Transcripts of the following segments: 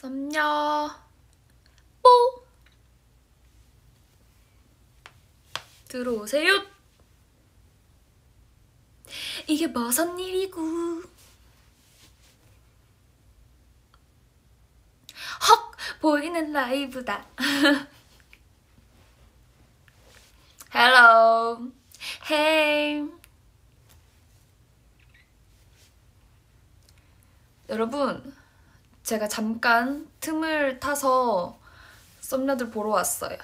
썸녀 뽀 들어오세요. 이게 무슨 일이고? 헉 보이는 라이브다. Hello. Hey. 여러분 제가 잠깐 틈을 타서 썸녀들 보러 왔어요.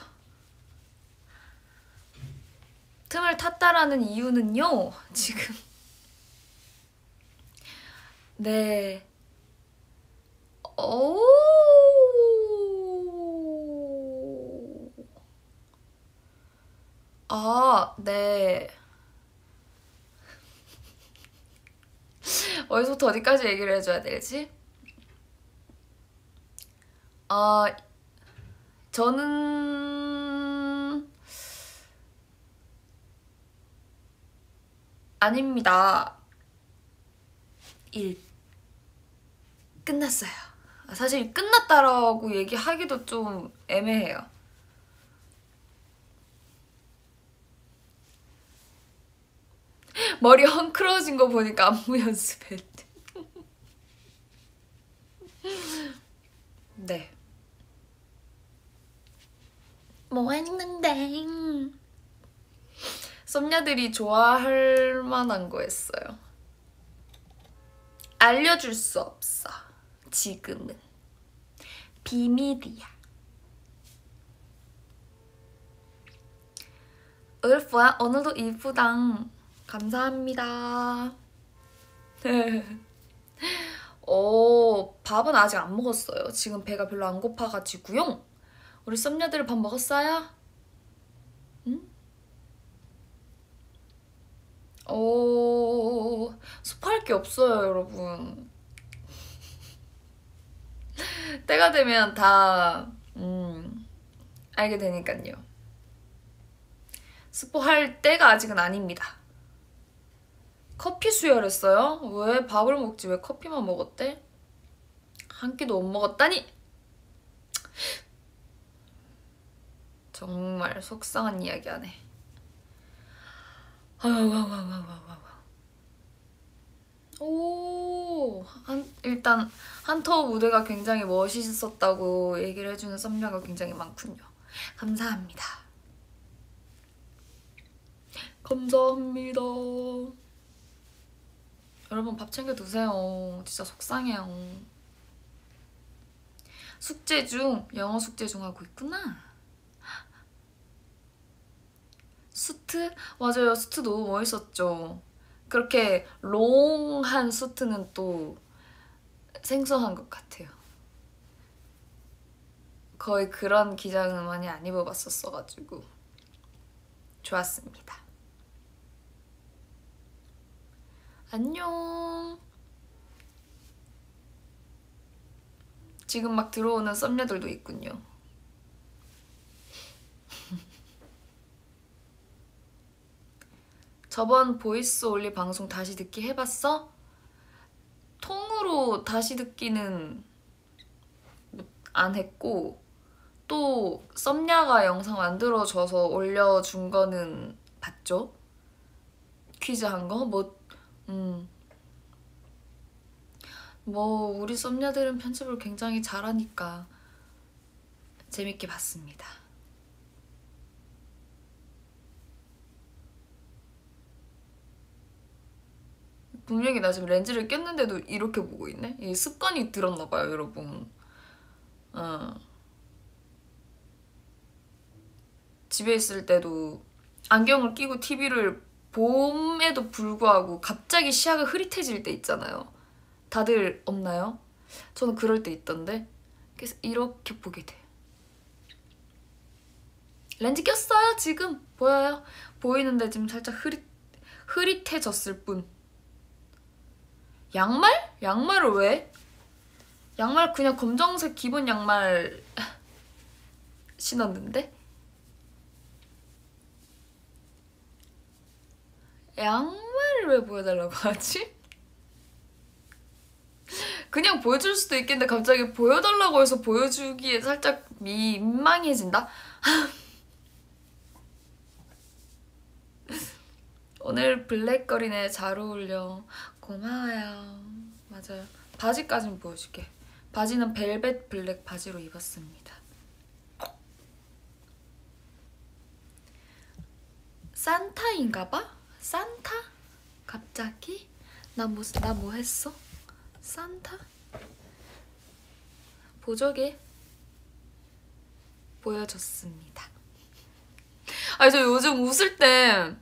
틈을 탔다라는 이유는요, 지금. 네. 오. 아, 네. 어디서부터 어디까지 얘기를 해줘야 되지? 아, 저는 아닙니다. 일 끝났어요. 아, 사실 끝났다라고 얘기하기도 좀 애매해요. 머리 헝클어진 거 보니까 안무 연습했대. 네. 뭐 했는데? 썸녀들이 좋아할 만한 거 했어요. 알려줄 수 없어. 지금은. 비밀이야. 울프야, 오늘도 이쁘당. 감사합니다. 어, 밥은 아직 안 먹었어요. 지금 배가 별로 안 고파가지고요. 우리 썸녀들 밥 먹었어요? 응? 오, 습할 게 없어요, 여러분. 때가 되면 다, 음, 알게 되니까요. 스포할 때가 아직은 아닙니다. 커피 수혈했어요? 왜 밥을 먹지? 왜 커피만 먹었대? 한 끼도 못 먹었다니! 정말 속상한 이야기 하네. 오, 한, 일단 한터 무대가 굉장히 멋있었다고 얘기를 해주는 썸녀가 굉장히 많군요. 감사합니다. 감사합니다. 여러분 밥 챙겨 드세요. 진짜 속상해요. 숙제 중 영어 숙제 중 하고 있구나. 수트? 맞아요. 수트 너무 멋있었죠. 그렇게 롱한 수트는 또 생소한 것 같아요. 거의 그런 기장은 많이 안 입어봤었어가지고 좋았습니다. 안녕. 지금 막 들어오는 썸녀들도 있군요. 저번 voice only 방송 다시 듣기 해봤어? 통으로 다시 듣기는 안 했고 또 썸녀가 영상 만들어줘서 올려준 거는 봤죠? 퀴즈 한 거? 뭐, 음. 뭐, 우리 썸녀들은 편집을 굉장히 잘하니까 재밌게 봤습니다. 분명히 나 지금 렌즈를 꼈는데도 이렇게 보고 있네? 이 습관이 들었나봐요, 여러분. 어. 집에 있을 때도 안경을 끼고 TV를 봄에도 불구하고 갑자기 시야가 흐릿해질 때 있잖아요. 다들 없나요? 저는 그럴 때 있던데. 그래서 이렇게 보게 돼. 렌즈 꼈어요, 지금. 보여요? 보이는데 지금 살짝 흐릿, 흐릿해졌을 뿐. 양말? 양말을 왜? 양말 그냥 검정색 기본 양말 신었는데? 양말을 왜 보여달라고 하지? 그냥 보여줄 수도 있겠는데 갑자기 보여달라고 해서 보여주기에 살짝 민망해진다? 오늘 블랙거리네 잘 어울려 고마워요 맞아요 바지까지는 보여줄게 바지는 벨벳 블랙 바지로 입었습니다 산타인가봐? 산타? 갑자기? 나 뭐, 나 뭐 했어? 산타? 보조개 보여줬습니다. 아니 저 요즘 웃을 때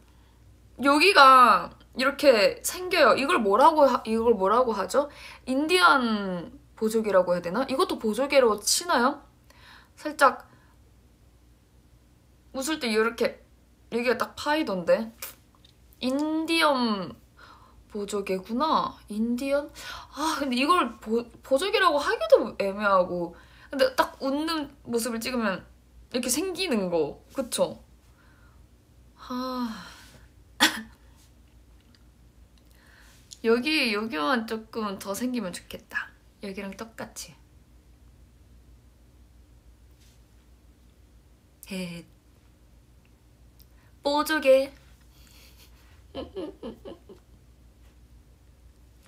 여기가 이렇게 생겨요. 이걸 뭐라고 하, 이걸 뭐라고 하죠? 인디안 보조개라고 해야 되나? 이것도 보조개로 치나요? 살짝 웃을 때 이렇게 여기가 딱 파이던데 인디언 보조개구나 인디언 아 근데 이걸 보, 보조개라고 하기도 애매하고 근데 딱 웃는 모습을 찍으면 이렇게 생기는 거 그쵸? 아 여기 여기만 조금 더 생기면 좋겠다. 여기랑 똑같이. 헤 뽀조개.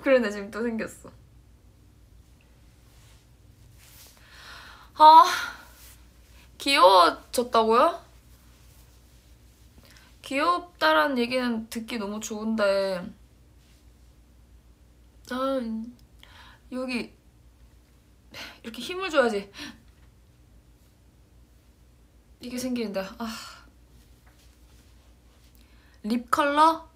그러네 지금 또 생겼어. 아 귀여워졌다고요? 귀엽다라는 얘기는 듣기 너무 좋은데 아 여기 이렇게 힘을 줘야지. 이게 생기는데 아. 립 컬러?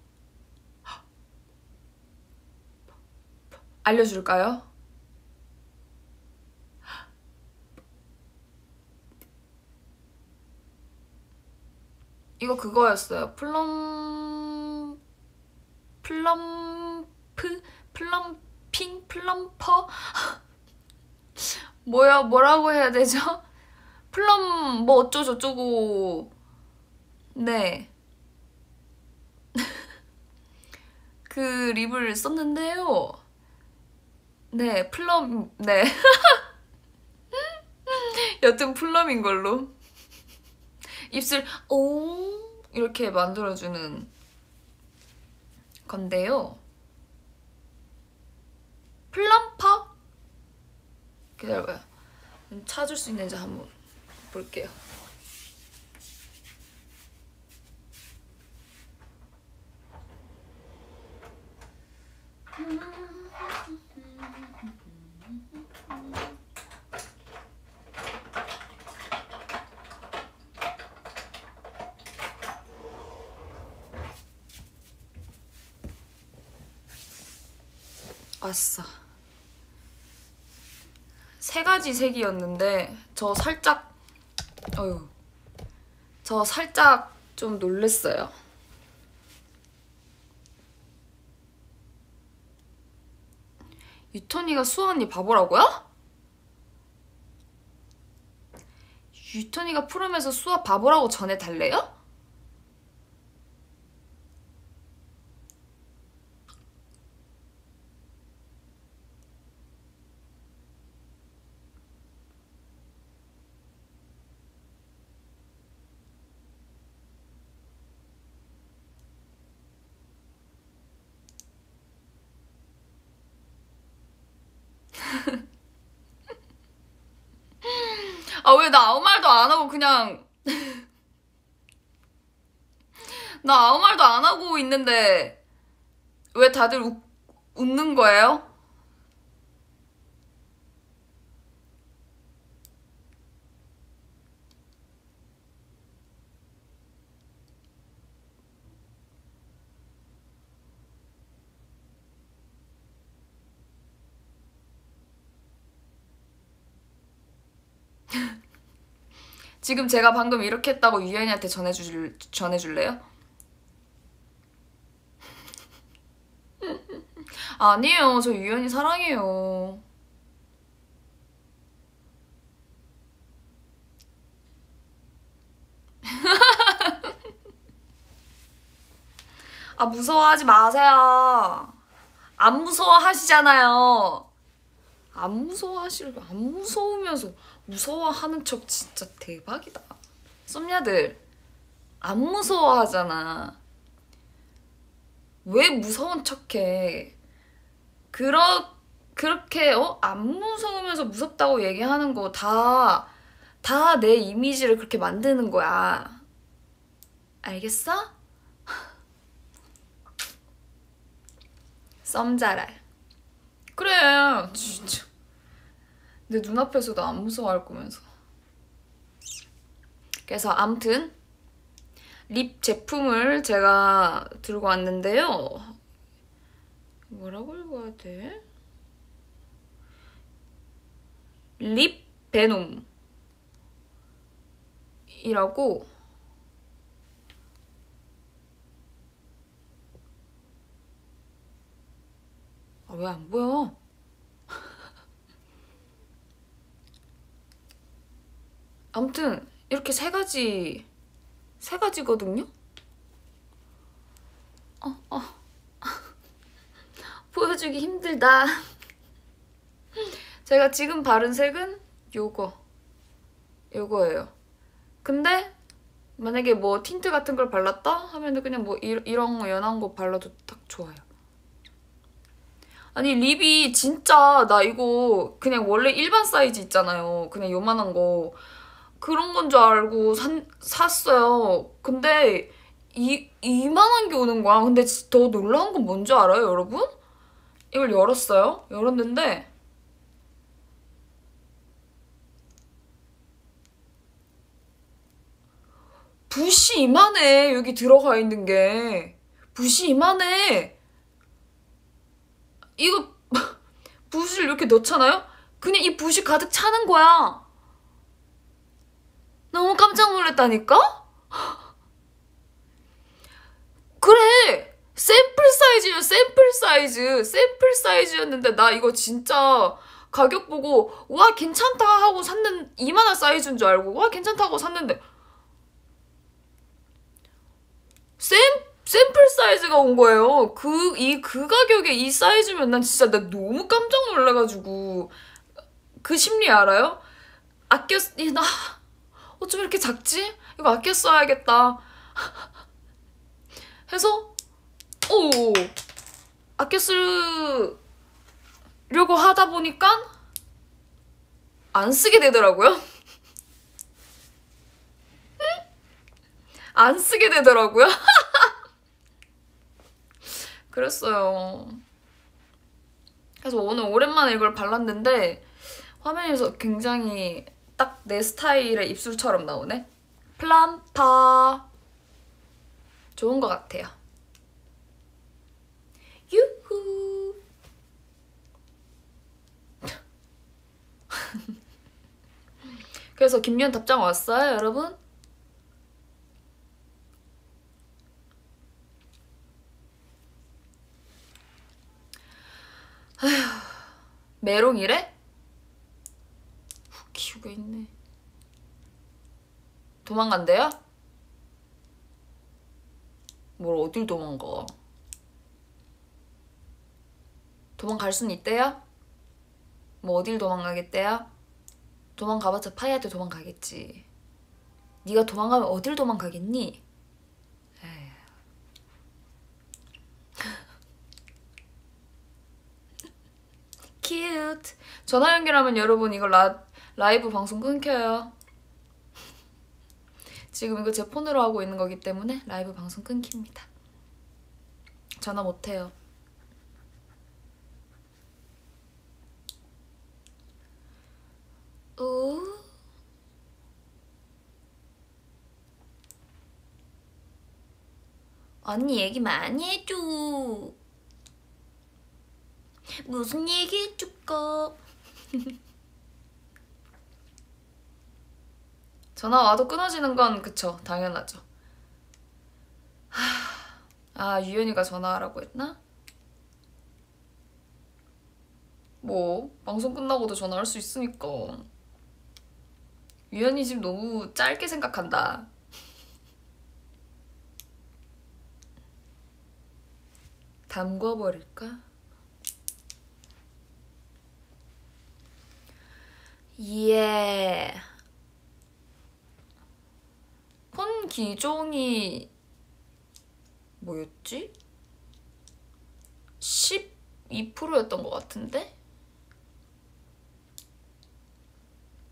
알려줄까요? 이거 그거였어요. 플럼 플럼프 플럼핑 플럼퍼 뭐야 뭐라고 해야 되죠? plum 뭐 어쩌고저쩌고 네 그 lip을 썼는데요. 네, plum, 네. 여튼 plum인 걸로. 입술, 오, 이렇게 만들어주는 건데요. 플럼퍼? 기다려봐요. 찾을 수 있는지 한번 볼게요. 왔어. 세 가지 색이었는데 저 살짝 어휴 저 살짝 좀 놀랬어요. 유턴이가 수아 언니 바보라고요? 유턴이가 프롬에서 수아 바보라고 전해달래요? 아, 왜 나 아무 말도 안 하고 그냥. 나 아무 말도 안 하고 있는데, 왜 다들 웃, 웃는 거예요? 지금 제가 방금 이렇게 했다고 유연이한테 전해줄, 전해줄래요? 아니에요. 저 유연이 사랑해요. 아, 무서워하지 마세요. 안 무서워하시잖아요. 안 무서워하실 안 무서우면서 무서워하는 척 진짜 대박이다. 썸녀들 안 무서워하잖아. 왜 무서운 척해? 그러 그렇게 어? 안 무서우면서 무섭다고 얘기하는 거 다 다 내 이미지를 그렇게 만드는 거야. 알겠어? 썸자랄. 그래, 진짜. 내 눈앞에서도 안 무서워할 거면서. 그래서 암튼 립 제품을 제가 들고 왔는데요. 뭐라고 읽어야 돼? 립 베놈 이라고 아, 왜 안 보여? 아무튼 이렇게 세 가지 세 가지거든요. 어, 어. 보여주기 힘들다. 제가 지금 바른 색은 요거. 요거예요. 근데 만약에 뭐 틴트 같은 걸 발랐다 하면은 그냥 뭐 이, 이런 거 연한 거 발라도 딱 좋아요. 아니 립이 진짜 나 이거 그냥 원래 일반 사이즈 있잖아요. 그냥 요만한 거 그런 건 줄 알고 산, 샀어요. 근데 이 이만한 게 오는 거야. 근데 더 놀라운 건 뭔지 알아요, 여러분? 이걸 열었어요. 열었는데 붓이 이만해. 여기 들어가 있는 게. 붓이 이만해. 이거 붓을 이렇게 넣잖아요? 그냥 이 붓이 가득 차는 거야. 너무 깜짝 놀랐다니까? 그래! 샘플 사이즈요, 샘플 사이즈. 샘플 사이즈였는데 나 이거 진짜 가격 보고 와 괜찮다 하고 샀는 이만한 사이즈인 줄 알고 와 괜찮다 하고 샀는데 샘 샘플 사이즈가 온 거예요. 그, 이, 그 가격에 이 사이즈면 난 진짜 나 너무 깜짝 놀라가지고. 그 심리 알아요? 아껴, 나, 어쩜 이렇게 작지? 이거 아껴 써야겠다. 해서, 오, 아껴 쓰려고 하다 보니까 안 쓰게 되더라고요. 안 쓰게 되더라고요. 그랬어요. 그래서 오늘 오랜만에 이걸 발랐는데 화면에서 굉장히 딱 내 스타일의 입술처럼 나오네. 플람파. 좋은 것 같아요. 유후. 그래서 김연 답장 왔어요, 여러분? 아휴, 메롱이래? 웃기우가 있네. 도망간대요? 뭘 어딜 도망가? 도망갈 순 있대요? 뭐 어딜 도망가겠대요? 도망가봤자 파이한테 도망가겠지. 네가 도망가면 어딜 도망가겠니? Cute. 전화 연결하면 여러분 이거 라, 라이브 방송 끊겨요. 지금 이거 제 폰으로 하고 있는 거기 때문에 라이브 방송 끊깁니다. 전화 못해요. 오. 언니 얘기 많이 해줘. 무슨 얘기 해줄까? 전화 와도 끊어지는 건 그쵸 당연하죠 아 유연이가 전화하라고 했나? 뭐 방송 끝나고도 전화할 수 있으니까 유연이 지금 너무 짧게 생각한다 담궈버릴까? 예. 폰 기종이 뭐였지? 12%였던 것 같은데?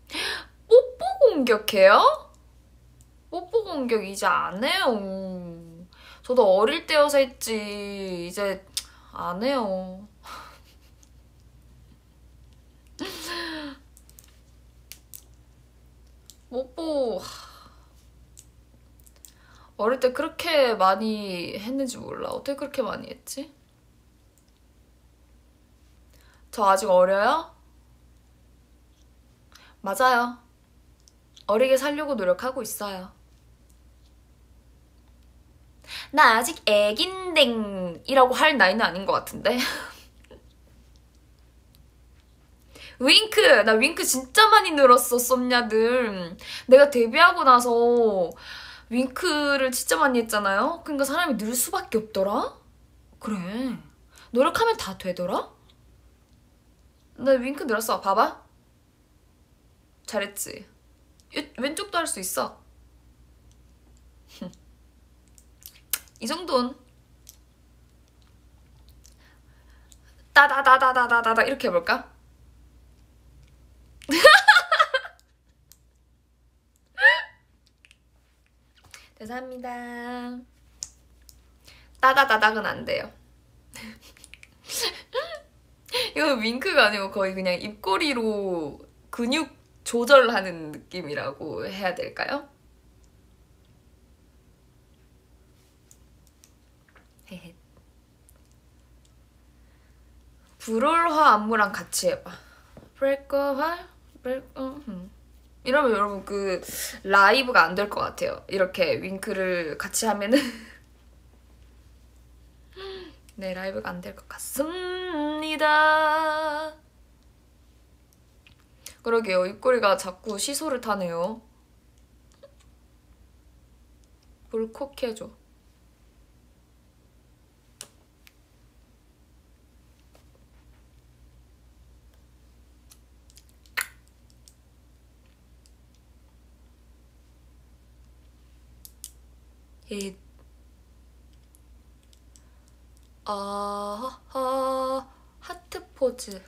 뽀뽀 공격해요? 뽀뽀 공격 이제 안 해요. 저도 어릴 때여서 했지. 이제 안 해요. 뽀뽀 어릴 때 그렇게 많이 했는지 몰라. 어떻게 그렇게 많이 했지? 저 아직 어려요? 맞아요. 어리게 살려고 노력하고 있어요. 나 아직 애긴댕 이라고 할 나이는 아닌 것 같은데. 윙크! 나 윙크 진짜 많이 늘었어, 썸냐들. 내가 데뷔하고 나서 윙크를 진짜 많이 했잖아요? 그러니까 사람이 늘 수밖에 없더라? 그래. 노력하면 다 되더라? 나 윙크 늘었어. 봐봐. 잘했지? 왼쪽도 할 수 있어. 이 정도는 따다다다다다다 이렇게 해볼까? 죄송합니다. 따다다닥은 안 돼요. 이거 윙크가 아니고 거의 그냥 입꼬리로 근육 조절하는 느낌이라고 해야 될까요? 불월화 안무랑 같이 해봐. 브레이크화 브레 이크 음. 이러면 여러분 그 라이브가 안 될 것 같아요. 이렇게 윙크를 같이 하면은 네 라이브가 안 될 것 같습니다. 그러게요. 입꼬리가 자꾸 시소를 타네요. 불콕해줘. 이 아, 아, 하트 포즈.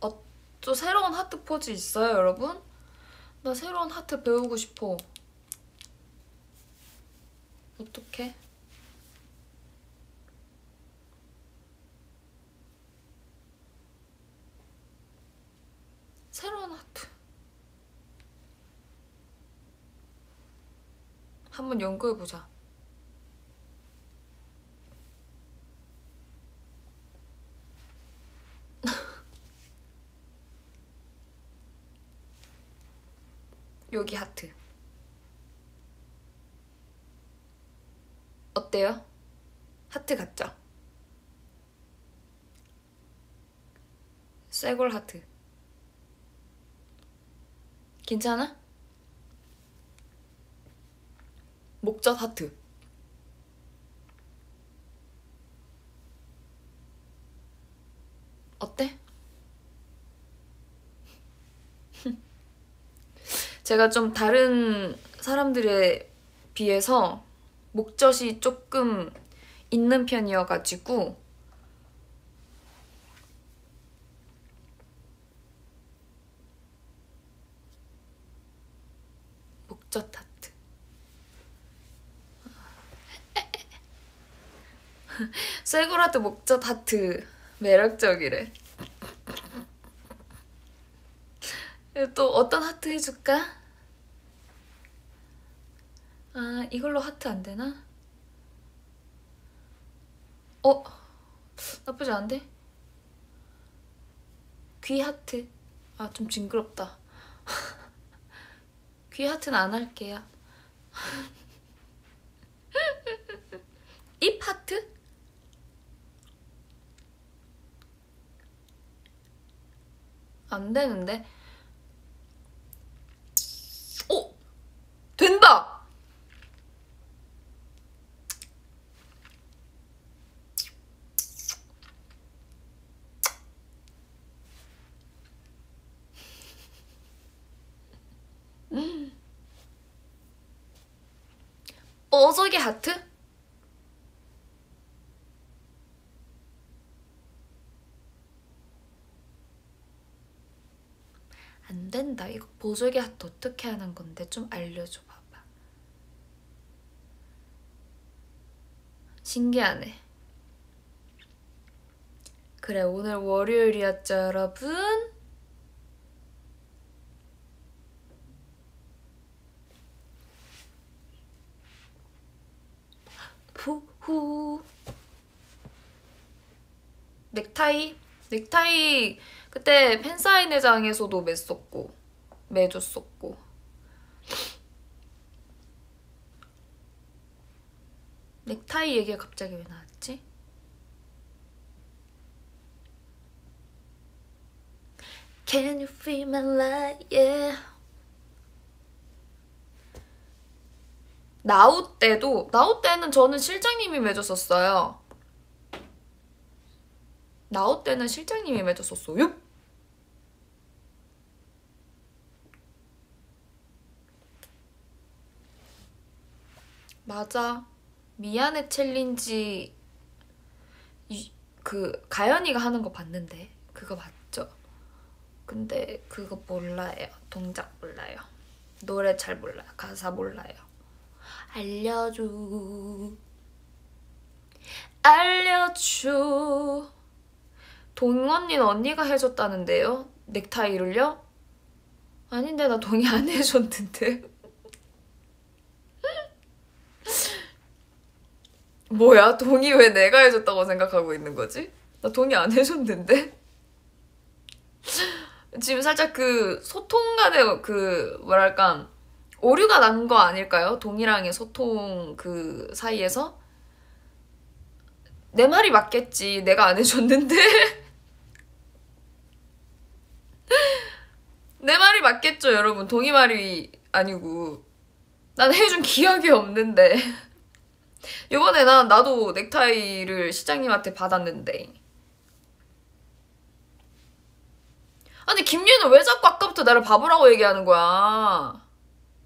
어, 또 새로운 하트 포즈 있어요, 여러분? 나 새로운 하트 배우고 싶어. 어떡해? 새로운 하트. 한번 연구해보자. 여기 하트 어때요? 하트 같죠? 쇄골 하트 괜찮아? 목젖 하트 어때? 제가 좀 다른 사람들에 비해서 목젖이 조금 있는 편이어가지고 목젖 하트. 쇠골 하트 목젖 하트 매력적이래 또 어떤 하트 해줄까? 아 이걸로 하트 안 되나? 어? 나쁘지 않은데? 귀 하트 아 좀 징그럽다 귀 하트는 안 할게요 입 하트? 안 되는데 된다! 뽀석이 하트? 안 된다. 이거 보조개 하트 어떻게 하는 건데 좀 알려줘 봐봐. 신기하네. 그래 오늘 월요일이었죠 여러분? 후후 넥타이? 넥타이 그때 팬사인회장에서도 맸었고 매줬었고 넥타이 얘기가 갑자기 왜 나왔지? Can you feel my light? Yeah. 나우 때도 나우 때는 저는 실장님이 맺었었어요. 나우 때는 실장님이 맺었었어요. 맞아. 미안해 챌린지 이, 그 가연이가 하는 거 봤는데 그거 맞죠? 근데 그거 몰라요. 동작 몰라요. 노래 잘 몰라요. 가사 몰라요. 알려줘. 알려줘. 동 언니는 언니가 해줬다는데요? 넥타이를요? 아닌데 나 동의 안 해줬는데. 뭐야? 동의 왜 내가 해줬다고 생각하고 있는 거지? 나 동의 안 해줬는데? 지금 살짝 그 소통 간의 그 뭐랄까 오류가 난 거 아닐까요? 동이랑의 소통 그 사이에서 내 말이 맞겠지 내가 안 해줬는데 내 말이 맞겠죠 여러분 동이 말이 아니고 난 해준 기억이 없는데 이번에 난 나도 넥타이를 시장님한테 받았는데 아니 김유는 왜 자꾸 아까부터 나를 바보라고 얘기하는 거야?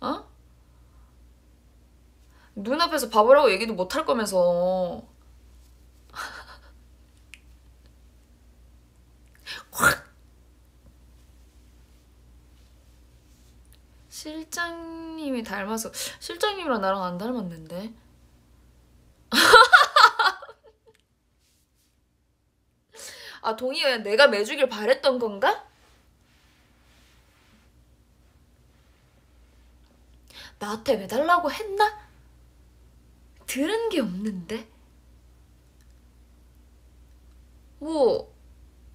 어? 눈앞에서 바보라고 얘기도 못 할 거면서 확 실장님이 닮아서 실장님이랑 나랑 안 닮았는데 아 동의야 내가 매주길 바랬던 건가? 나한테 매달라고 했나? 들은 게 없는데? 뭐,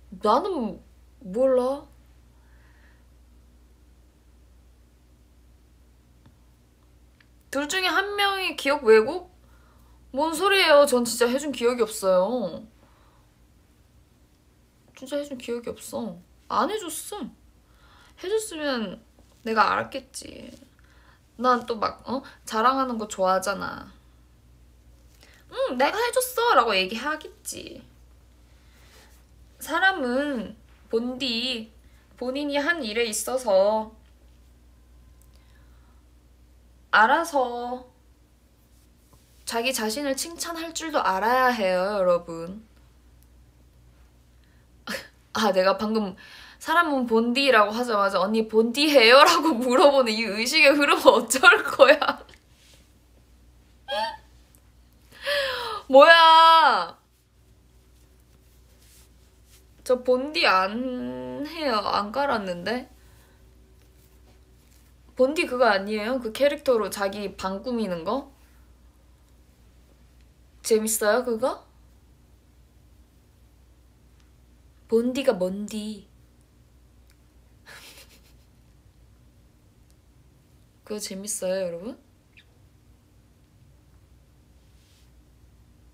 나는 몰라. 둘 중에 한 명이 기억 왜곡? 뭔 소리예요? 전 진짜 해준 기억이 없어요. 진짜 해준 기억이 없어. 안 해줬어. 해줬으면 내가 알았겠지. 난 또 막 어? 자랑하는 거 좋아하잖아. 응, 내가 해줬어 라고 얘기하겠지. 사람은 본디 본인이 한 일에 있어서 알아서 자기 자신을 칭찬할 줄도 알아야 해요, 여러분. 아, 내가 방금 사람은 본디라고 하자마자 언니 본디해요? 라고 물어보는 이 의식의 흐름은 어쩔 거야? 뭐야? 저 본디 안 해요. 안 깔았는데? 본디 그거 아니에요? 그 캐릭터로 자기 방 꾸미는 거? 재밌어요, 그거? 본디가 뭔디? 그거 재밌어요, 여러분?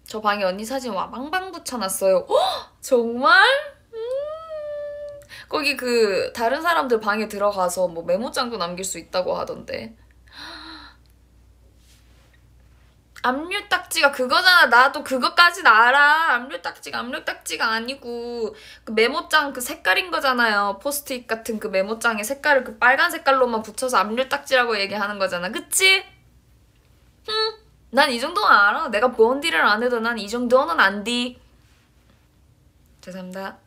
저 방에 언니 사진 와 빵빵 붙여놨어요. 허! 정말? 음 거기 그 다른 사람들 방에 들어가서 뭐 메모장도 남길 수 있다고 하던데. 압류 딱지가 그거잖아. 나도 그것까진 알아. 압류 딱지가 압류 딱지가 아니고 그 메모장 그 색깔인 거잖아요. 포스트잇 같은 그 메모장에 색깔을 그 빨간 색깔로만 붙여서 압류 딱지라고 얘기하는 거잖아. 그치? 응. 난 이 정도는 알아. 내가 본디를 안 해도 난 이 정도는 안 디. 죄송합니다.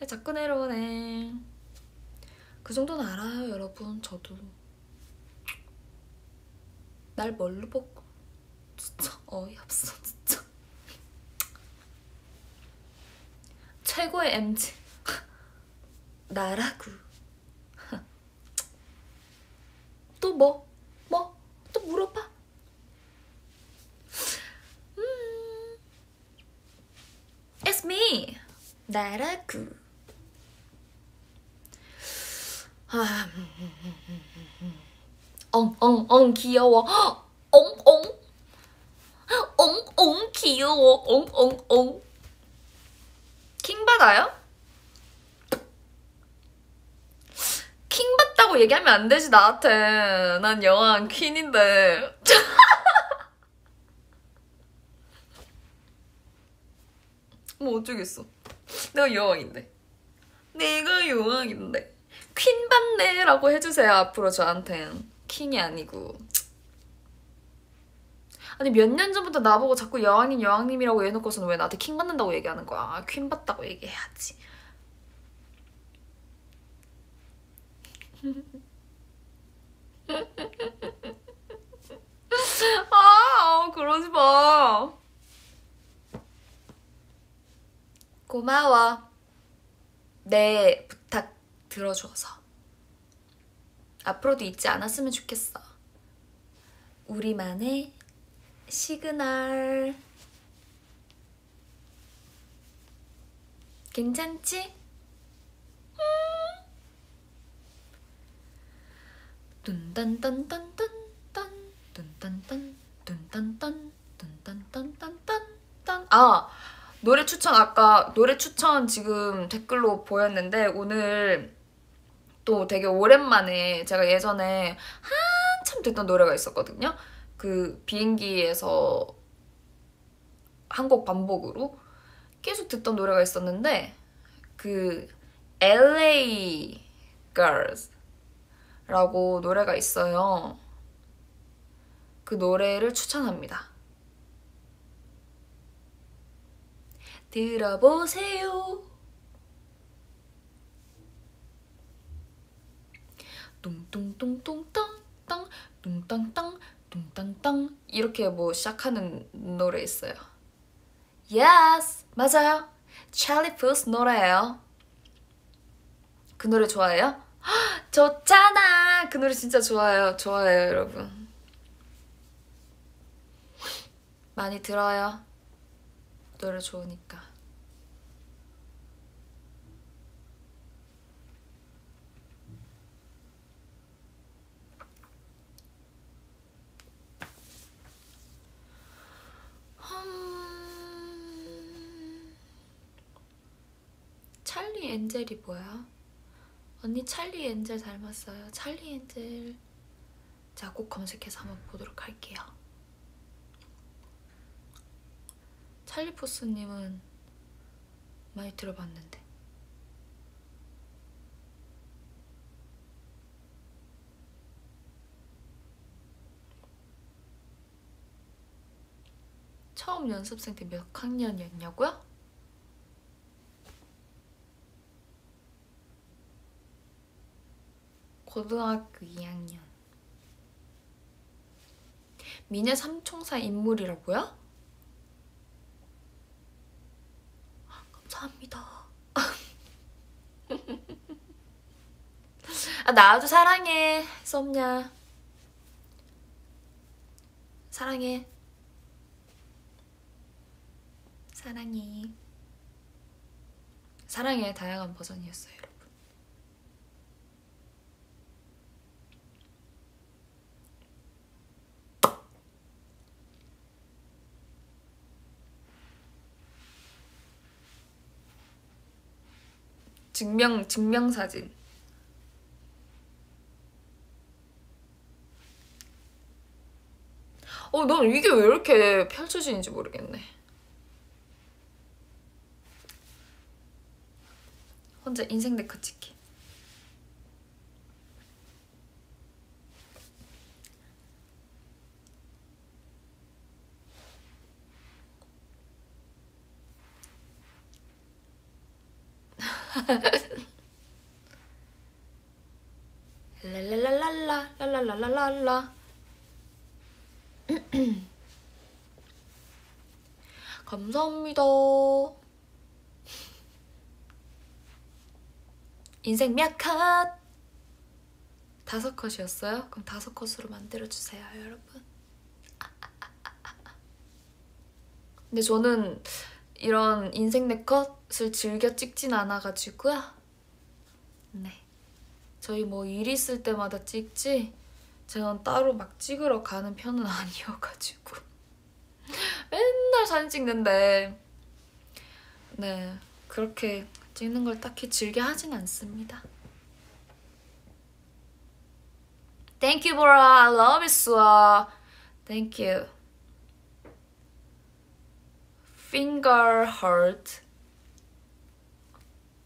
자꾸 내려오네. 그 정도는 알아요, 여러분. 저도. 날 뭘로 보고. 진짜 어이없어, 진짜. 최고의 MG. 나라고. 또 뭐? 뭐? 또 물어봐. 음. It's me. 나라구. 아, 엉엉엉 귀여워. 엉엉. 엉엉 귀여워. 엉엉엉. 킹 받아요? 킹 받다고 얘기하면 안 되지 나한테. 난 영한 퀸인데. 뭐 어쩌겠어. 내가 여왕인데. 내가 여왕인데. 퀸 받네 라고 해주세요 앞으로 저한텐. 킹이 아니고. 아니 몇 년 전부터 나보고 자꾸 여왕님 여왕님이라고 해놓고서는 왜 나한테 킹 받는다고 얘기하는 거야? 아, 퀸 받다고 얘기해야지. 아 그러지 마. 고마워. 내 부탁 들어줘서. 앞으로도 잊지 않았으면 좋겠어. 우리만의 시그널. 괜찮지? 아 노래 추천 아까 노래 추천 지금 댓글로 보였는데 오늘 또 되게 오랜만에 제가 예전에 한참 듣던 노래가 있었거든요. 그 비행기에서 한 곡 반복으로 계속 듣던 노래가 있었는데 그 LA Girls 라고 노래가 있어요. 그 노래를 추천합니다. 들어보세요. 뚱뚱뚱뚱땅 땅 뚱땅땅 뚱땅땅 이렇게 뭐 시작하는 노래 있어요. Yes 맞아요. 찰리 푸스 노래예요. 그 노래 좋아해요? 좋잖아. 그 노래 진짜 좋아요. 좋아요 여러분. 많이 들어요. 노래 좋으니까. 찰리 엔젤이 뭐야? 언니 찰리 엔젤 닮았어요. 찰리 엔젤 제가 꼭 검색해서 한번 보도록 할게요. 찰리 포스님은 많이 들어봤는데 처음 연습생 때 몇 학년이었냐고요? 고등학교 2학년. 미녀 삼총사 인물이라고요? 감사합니다. 아, 나도 사랑해 썸냐. 사랑해. 사랑해. 사랑의 다양한 버전이었어요 증명 증명 사진. 어, 난 이게 왜 이렇게 펼쳐지는지 모르겠네. 혼자 인생 데크 찍기. 랄랄랄랄라 랄랄랄랄라 감사합니다. 인생 몇 컷? 다섯 컷이었어요? 그럼 다섯 컷으로 만들어주세요, 여러분. 근데 저는 이런 인생 네 컷을 즐겨 찍진 않아가지고요. 네. 저희 뭐 일 있을 때마다 찍지 제가 따로 막 찍으러 가는 편은 아니어가지고 맨날 사진 찍는데 네 그렇게 찍는 걸 딱히 즐겨 하진 않습니다. Thank you, Bora. I love you, Sua. Thank you. Finger heart.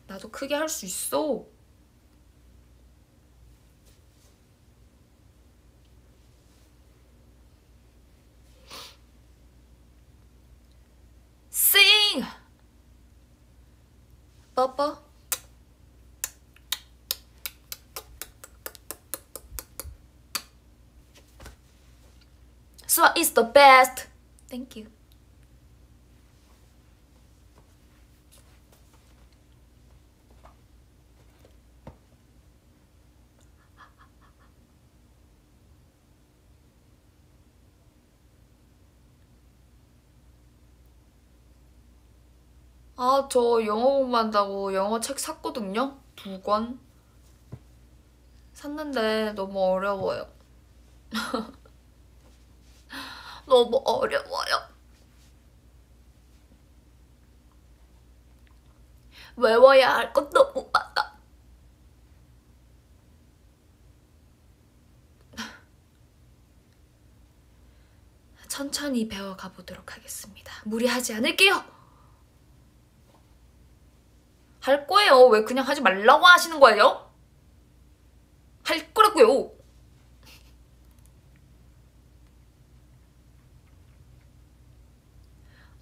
나도 크게 할 수 있어. Sing. 뽀뽀. Swa is the best. Thank you. 아, 저 영어 공부한다고 영어 책 샀거든요? 두 권. 샀는데 너무 어려워요. 너무 어려워요. 외워야 할 것 너무 많아. 천천히 배워가 보도록 하겠습니다. 무리하지 않을게요. 할 거예요. 왜 그냥 하지 말라고 하시는 거예요? 할 거라고요.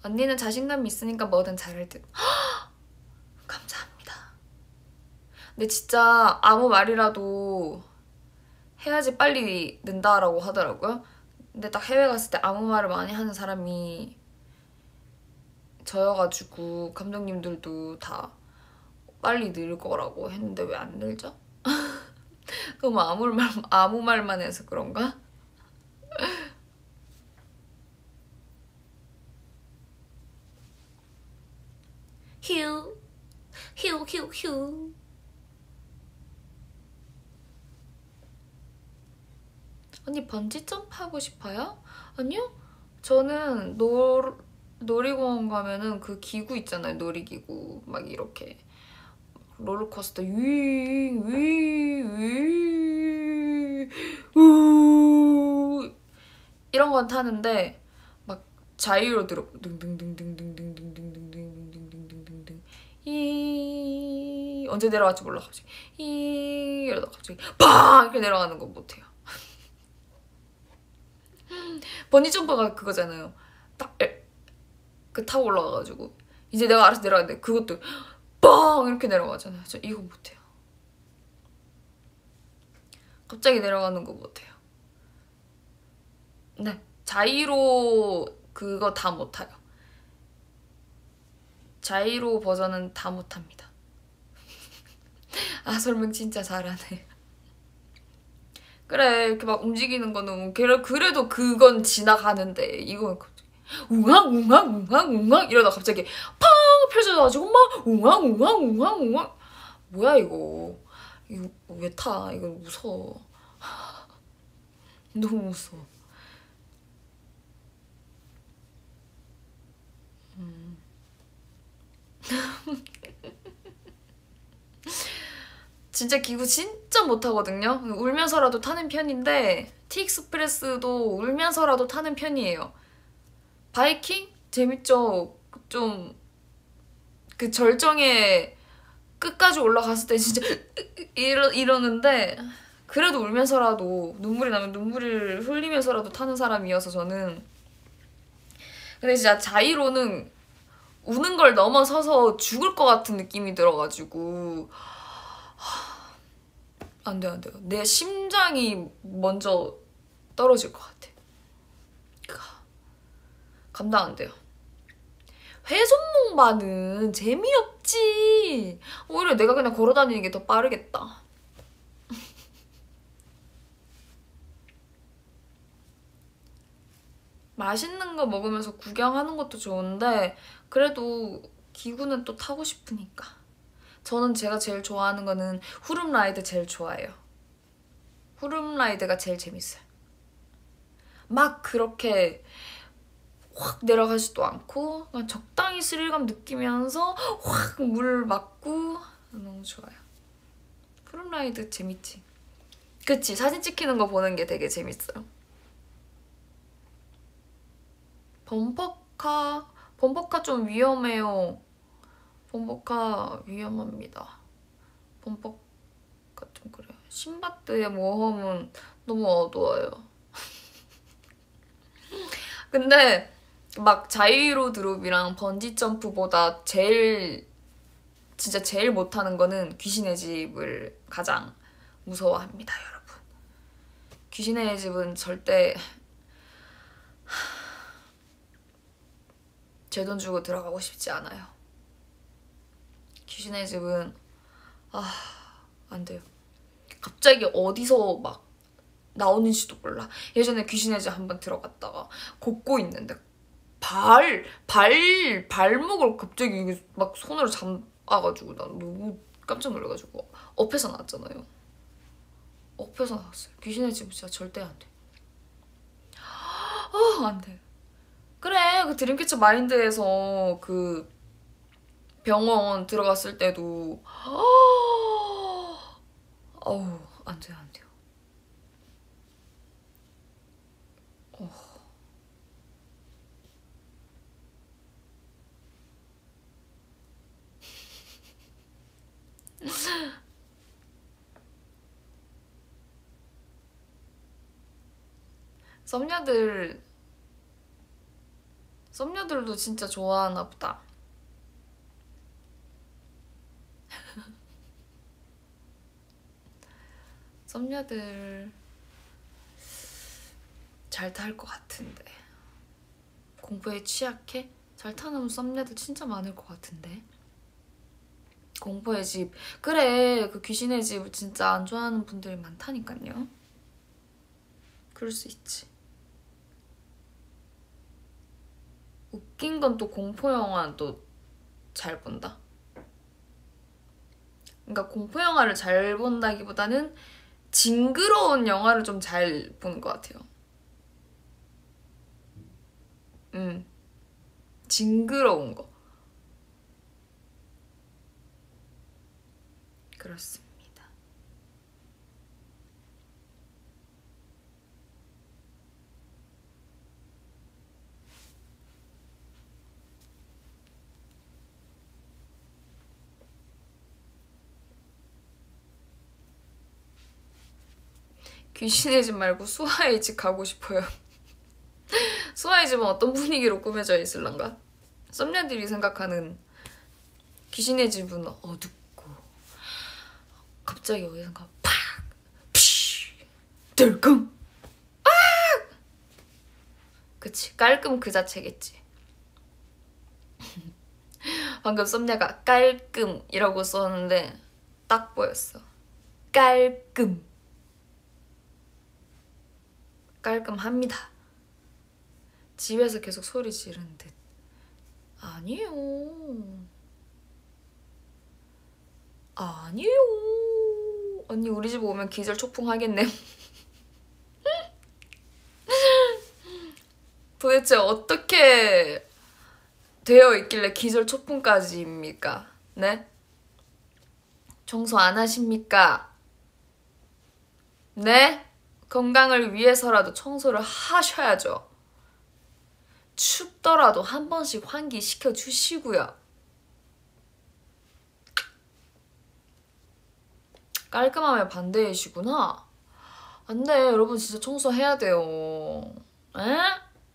언니는 자신감이 있으니까 뭐든 잘할 듯. 감사합니다. 근데 진짜 아무 말이라도 해야지 빨리 는다라고 하더라고요. 근데 딱 해외 갔을 때 아무 말을 많이 하는 사람이 저여가지고 감독님들도 다 빨리 늘 거라고 했는데 왜 안 늘죠? 그럼 아무 말 아무 말만 해서 그런가? 휴, 휴, 휴, 휴. 언니 번지 점프 하고 싶어요? 아니요. 저는 놀 놀이공원 가면은 그 기구 있잖아요. 놀이기구 막 이렇게 롤러코스터 위위위 우 이런 건 타는데 막 자유로 들어 등등등등등등등등등등등등등등등 이 언제 내려갈지 몰라 갑자기 이 이러다 갑자기 빵 이렇게 내려가는 거 못해요. 버니 점퍼가 그거잖아요. 딱 그 타고 올라가가지고 이제 내가 알아서 내려가는데 그것도 빵 이렇게 내려가잖아요. 저 이거 못해요. 갑자기 내려가는 거 못해요. 네, 자이로 그거 다 못해요. 자이로 버전은 다 못합니다. 아 설명 진짜 잘하네. 그래 이렇게 막 움직이는 거는 그래도 그건 지나가는데 이건 웅앙 웅앙 웅앙 웅앙 이러다 갑자기 팡 펼쳐져가지고 막 웅앙 웅앙 웅앙 웅앙 뭐야 이거 이거 왜 타? 이거 무서워 너무 무서워 진짜 기구 진짜 못하거든요. 울면서라도 타는 편인데 티익스프레스도 울면서라도 타는 편이에요. 바이킹 재밌죠. 좀 그 절정의 끝까지 올라갔을 때 진짜 이러, 이러는데 그래도 울면서라도 눈물이 나면 눈물을 흘리면서라도 타는 사람이어서 저는. 근데 진짜 자이로는 우는 걸 넘어서서 죽을 것 같은 느낌이 들어가지고. 안 돼요 안 돼요. 내 심장이 먼저 떨어질 것 같아. 감당 안 돼요 회손목만은 재미없지. 오히려 내가 그냥 걸어다니는 게 더 빠르겠다. 맛있는 거 먹으면서 구경하는 것도 좋은데 그래도 기구는 또 타고 싶으니까. 저는 제가 제일 좋아하는 거는 후룸 라이드 제일 좋아해요. 후룸 라이드가 제일 재밌어요. 막 그렇게 확 내려가지도 않고 그냥 적당히 스릴감 느끼면서 확 물 맞고 너무 좋아요 후룸 라이드 재밌지 그치 사진 찍히는 거 보는 게 되게 재밌어요 범퍼카 범퍼카 좀 위험해요. 범퍼카 위험합니다. 범퍼카 좀 그래요. 신바트의 모험은 너무 어두워요. 근데 막 자이로 드롭이랑 번지 점프보다 제일 진짜 제일 못하는 거는 귀신의 집을 가장 무서워합니다, 여러분. 귀신의 집은 절대 제 돈 주고 들어가고 싶지 않아요. 귀신의 집은 아, 안 돼요. 갑자기 어디서 막 나오는지도 몰라. 예전에 귀신의 집 한번 들어갔다가 걷고 있는데 발, 발, 발목을 갑자기 막 손으로 잡아가지고 난 너무 깜짝 놀라가지고 엎에서 나왔잖아요. 엎에서 나왔어요. 귀신의 집 진짜 절대 안 돼. 아, 안 돼. 그래 그 드림캐쳐 마인드에서 그 병원 들어갔을 때도 어우 안 돼요 안돼 썸녀들 썸녀들도 진짜 좋아하나 보다. 썸녀들 잘 탈 것 같은데 공부에 취약해? 잘 타는 썸녀들 진짜 많을 것 같은데 공포의 집 그래 그 귀신의 집 진짜 안 좋아하는 분들이 많다니까요 그럴 수 있지 웃긴 건 또 공포 영화는 또잘 본다. 그러니까 공포 영화를 잘 본다기보다는 징그러운 영화를 좀 잘 보는 것 같아요. 음, 징그러운 거. 그렇습니다. 귀신의 집 말고 수아의 집 가고 싶어요. 수아의 집은 어떤 분위기로 꾸며져 있을란가? 썸녀들이 생각하는 귀신의 집은 어둡고 갑자기 어디선가 팍! 피! 들끔! 아! 그치 깔끔 그 자체겠지. 방금 썸녀가 깔끔이라고 썼는데 딱 보였어. 깔끔. 깔끔합니다. 집에서 계속 소리 지르는 듯. 아니에요. 아니에요. 언니 우리 집 오면 기절 초풍 하겠네요. 도대체 어떻게 되어 있길래 기절 초풍까지입니까? 네? 청소 안 하십니까? 네? 건강을 위해서라도 청소를 하셔야죠. 춥더라도 한 번씩 환기시켜 주시고요. 깔끔함에 반대이시구나. 안 돼, 여러분 진짜 청소해야 돼요. 에?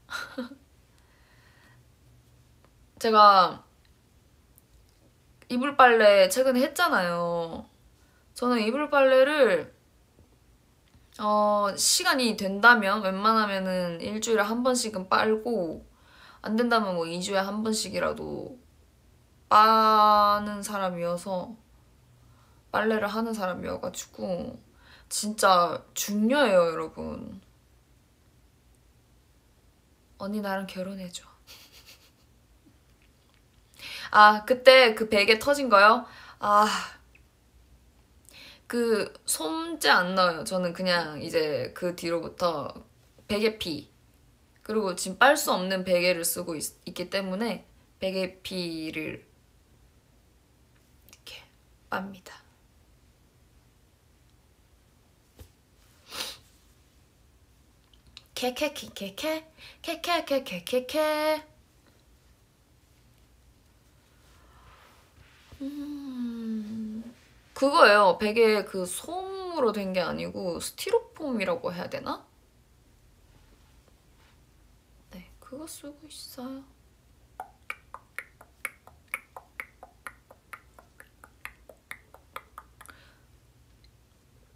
제가 이불 빨래 최근에 했잖아요. 저는 이불 빨래를 어, 시간이 된다면 웬만하면은 일주일에 한 번씩은 빨고 안 된다면 뭐 2주에 한 번씩이라도 빠는 사람이어서 빨래를 하는 사람이어가지고 진짜 중요해요 여러분. 언니 나랑 결혼해줘. 아 그때 그 베개 터진 거요? 아그 솜재 안 넣어요. 저는 그냥 이제 그 뒤로부터 베개피. 그리고 지금 빨 수 없는 베개를 쓰고 있, 있기 때문에 베개피를 이렇게 빱니다 캐캐캐캐캐 캐캐캐캐캐캐 음 그거예요 베개 그 솜으로 된 게 아니고 스티로폼이라고 해야 되나? 네 그거 쓰고 있어요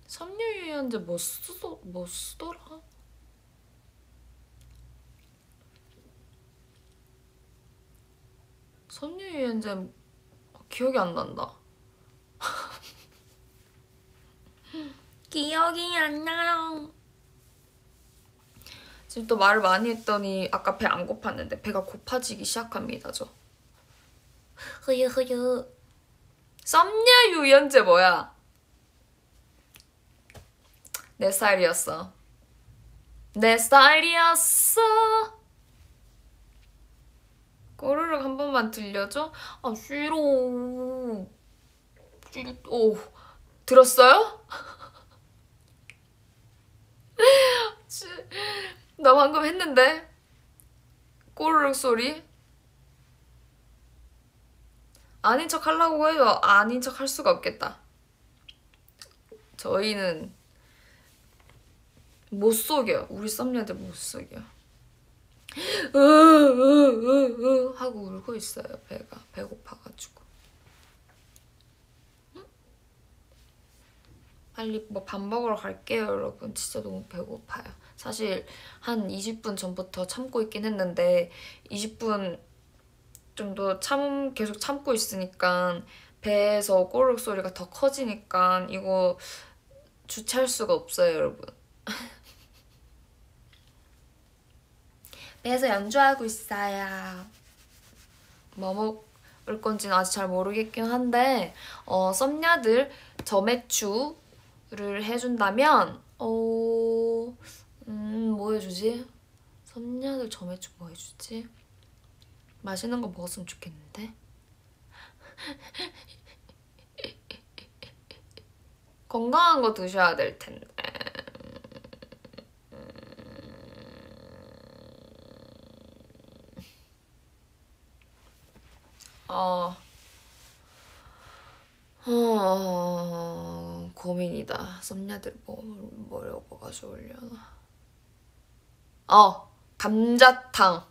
섬유유연제 뭐, 쓰더, 뭐 쓰더라? 섬유유연제 기억이 안 난다. 기억이 안 나요. 지금 또 말을 많이 했더니 아까 배 안 고팠는데 배가 고파지기 시작합니다. 저. 흐유 흐유. 썸녀 유연제 뭐야? 내 스타일이었어. 내 스타일이었어. 꼬르륵 한 번만 들려줘? 아 싫어. 싫어. 오 들었어요? 나 방금 했는데 꼬르륵 소리. 아닌 척 하려고 해도 아닌 척 할 수가 없겠다. 저희는 못 속여. 우리 썸녀들 못 속여. 으으으으 하고 울고 있어요 배가. 배고파가지고. 빨리 뭐 밥 먹으러 갈게요 여러분. 진짜 너무 배고파요. 사실 한 20분 전부터 참고 있긴 했는데 20분 정도 참 계속 참고 있으니까 배에서 꼬르륵 소리가 더 커지니까 이거 주체할 수가 없어요 여러분 배에서 연주하고 있어요. 뭐 먹을 건지는 아직 잘 모르겠긴 한데 어, 썸녀들 저매추를 해준다면 어... 음, 뭐 해주지? 썸녀들 저매추 뭐 해주지? 맛있는 거 먹었으면 좋겠는데? 건강한 거 드셔야 될 텐데 어, 어, 고민이다. 썸녀들 뭐, 뭘 뭐가 좋으려나. 어, 감자탕.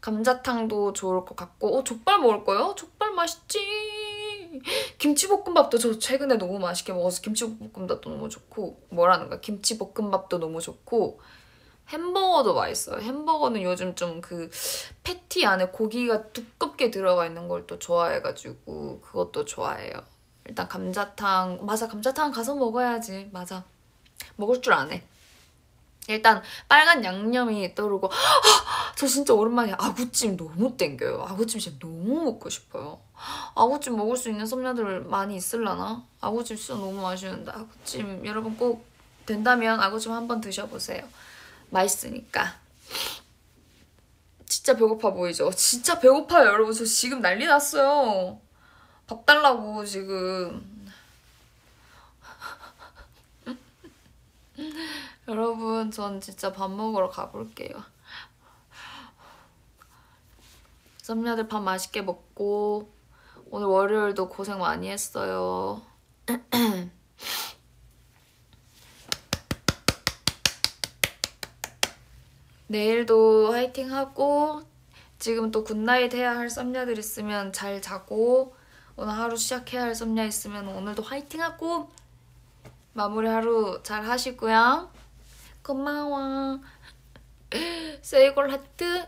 감자탕도 좋을 것 같고, 어, 족발 먹을 거요? 족발 맛있지. 김치볶음밥도 저 최근에 너무 맛있게 먹어서 김치볶음밥도 너무 좋고, 뭐라는 거야? 김치볶음밥도 너무 좋고, 햄버거도 맛있어요. 햄버거는 요즘 좀 그 패티 안에 고기가 두껍게 들어가 있는 걸 또 좋아해가지고 그것도 좋아해요. 일단 감자탕 맞아 감자탕 가서 먹어야지 맞아 먹을 줄 아네. 일단 빨간 양념이 떠오르고 아, 저 진짜 오랜만에 아구찜 너무 땡겨요. 아구찜 진짜 너무 먹고 싶어요. 아구찜 먹을 수 있는 썸녀들 많이 있을라나? 아구찜 진짜 너무 맛있는데 아구찜 여러분 꼭 된다면 아구찜 한번 드셔보세요. 맛있으니까. 진짜 배고파 보이죠? 진짜 배고파요, 여러분. 저 지금 난리 났어요. 밥 달라고, 지금. 여러분, 전 진짜 밥 먹으러 가볼게요. 썸녀들 밥 맛있게 먹고, 오늘 월요일도 고생 많이 했어요. 내일도 화이팅 하고 지금 또 good night 해야 할 썸녀들 있으면 잘 자고 오늘 하루 시작해야 할 썸녀 있으면 오늘도 화이팅 하고 마무리 하루 잘 하시고요. 고마워. 세이골 하트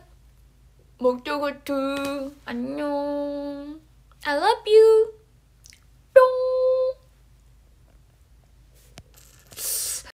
목적 하트 안녕. I love you.